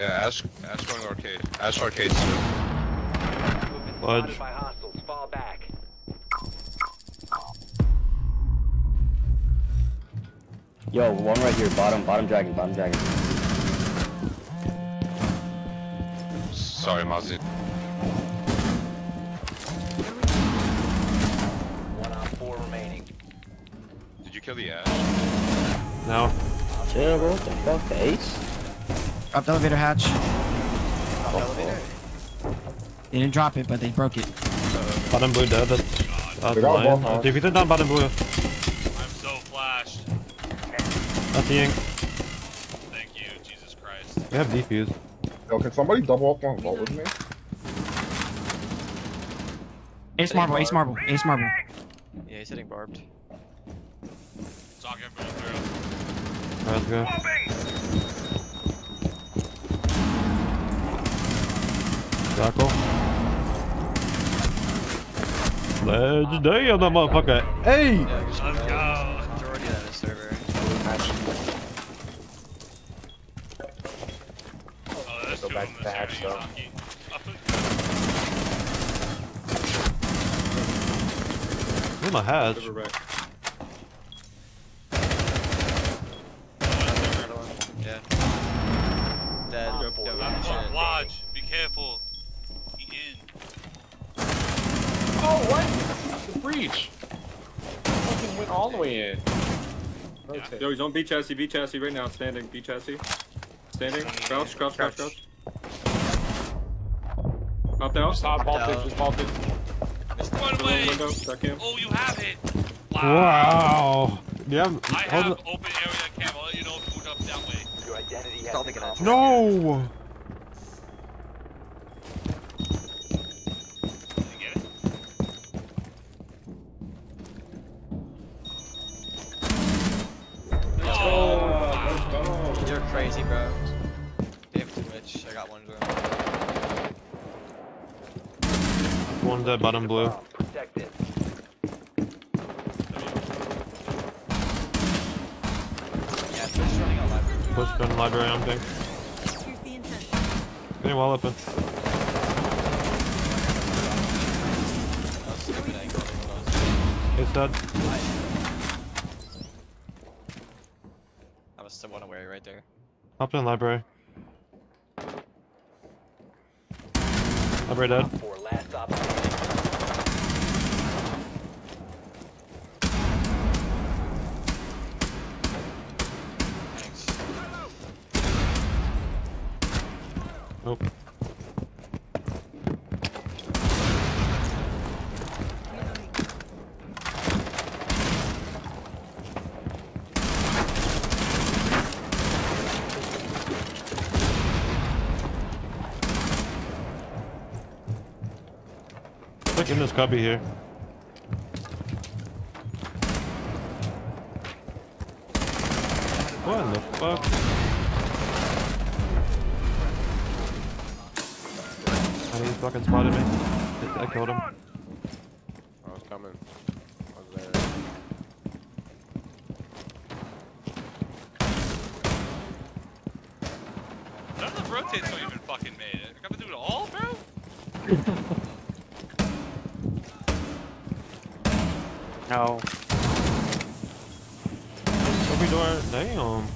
Yeah, Ash, Ash going arcade. Ash arcade soon. You've Lodge. by hostiles. Fall back. Yo, one right here, bottom, bottom dragon, bottom dragon. Sorry, Mozzie. One on four remaining. Did you kill the ash? No. Chill, bro. What the fuck? The ace? Dropped elevator hatch. Elevator. They didn't drop it, but they broke it. Bottom blue dead. That's, that's They got lying. both, huh? Uh, Defeated down bottom blue. I'm so flashed. That's the ink. Thank you, Jesus Christ. We have defuse. Yo, can somebody double up on vault with me? Ace marble, ace marble, ace marble. Yeah, he's hitting barbed. Talk everybody through. Alright, let's go. Jackal. Legendary on that motherfucker. Hey! Let's go. Back to the hatch, though. Where's my hatch? Another one. Yeah. Dead. Op Yo, four good last shit. one. Lodge, be careful. He in. Oh, what? The breach. Fucking went all the way in. Rotate. Yo, he's on B chassis, B chassis right now, standing, B chassis. Standing, crouch, crouch, crouch, crouch. Up down. Stop Down. voltage, just voltage. Run Middle away. window, back in. Oh, you have it. Wow. Yeah. I have on. open area cam. I'll let you know if you up that way. Your identity has been gonna. No. Crazy, bro. Damn Twitch. I got one room. One dead bottom blue. Bomb. Protect it. Yeah, Twitch running out library. Push gun library on thing. Here's the intent. Getting wall open. Stupid angle. I It's dead. I was still one away right there. Hopped in library. Library dead. Four last. Thanks. Nope. Look in this cubby here. What in the fuck? He fucking spotted me. I I killed him. I was coming. I was there. None of the rotates don't even fucking made it. I gotta do it all, bro? No. Open door. Damn.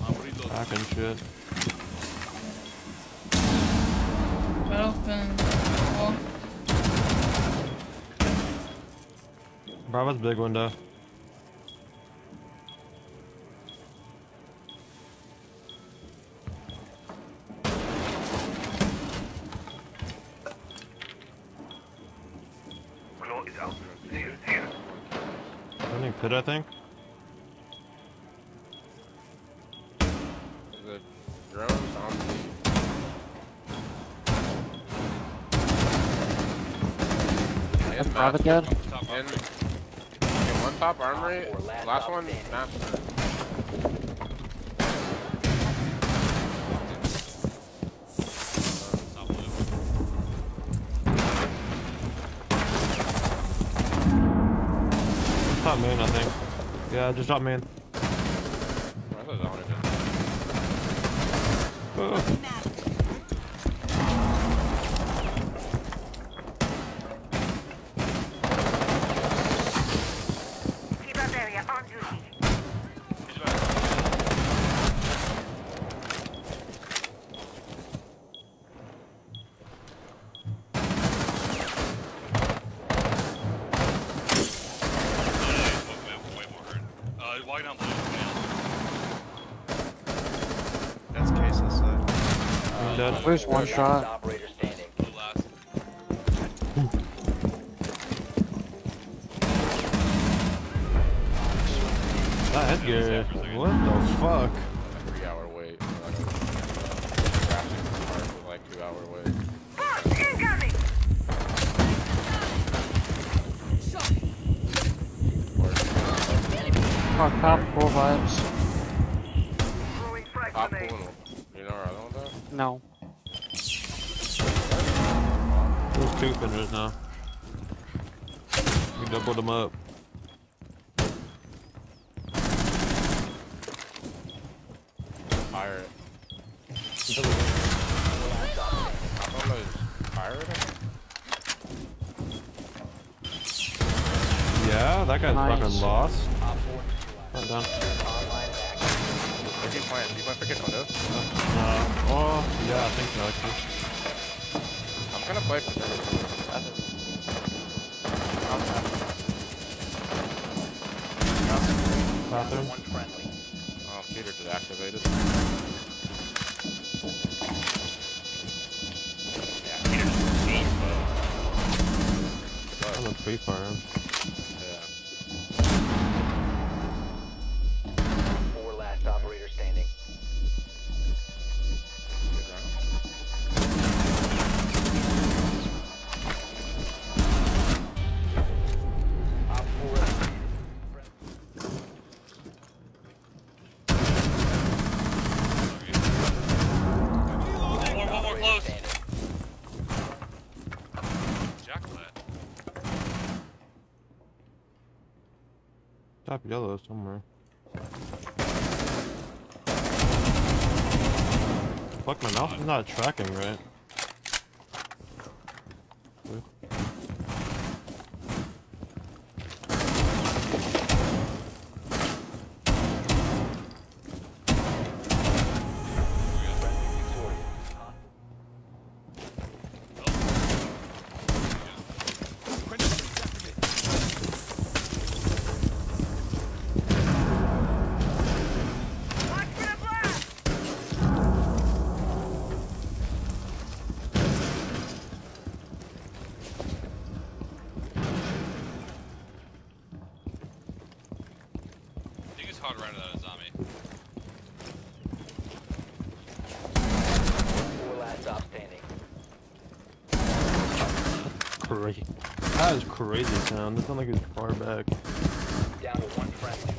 I'm reloading. Back and shit. Open. Wall. Bravo's big window. Pit, I think. Is it drones on me? I guess Bravo master. dead? Top And armory. okay, one top armory, last last one, master. Main, I think. Yeah, just shot main. I was on it. Oh. He's back. Way, way more hurt. Uh, why not blue? That's cases. Uh, I'm dead. Where's one shot? operator standing. Blue last. That headgear. What the fuck? A three hour wait. Like a, uh, car for like two hour wait. Fuck, top four vibes. Top pool. You know where I don't know? No. There's two spinners now. We doubled them up. Pirate. Last operator. I don't know. is Pirate? Yeah, that guy's Nice. fucking lost. Op 4 Not down. online and active. where do you plant? Do you plant for kitchen window? Uh, oh, yeah, I think so, actually. I'm gonna play for this. Bathroom. One friendly. Oh, Peter just activated. Yeah, Peter just beat, I'm a free fire. Top yellow somewhere. Fuck, my mouse is not tracking right. I think hard to run out of zombie. Four last op standing. Crazy. That is crazy sound. It sounds like it's far back. Down to one friendly.